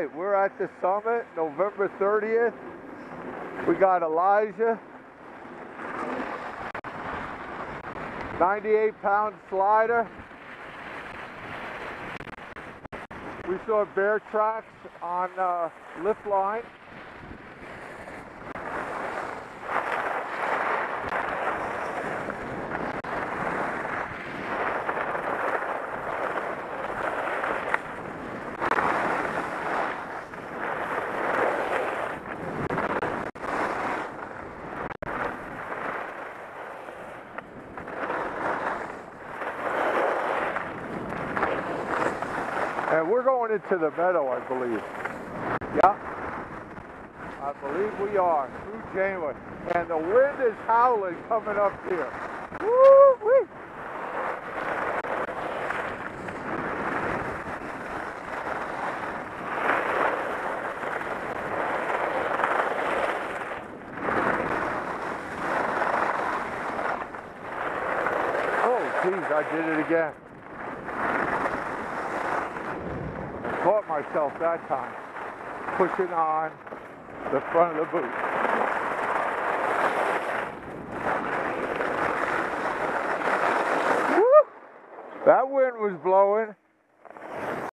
right, we're at the summit, November 30th. We got Elijah, 98 pound slider. We saw bear tracks on uh, lift line. And we're going into the meadow, I believe. Yeah. I believe we are. Through Janeway. And the wind is howling coming up here. Woo-wee! Oh, geez, I did it again. Myself that time, pushing on the front of the boot. Woo! That wind was blowing.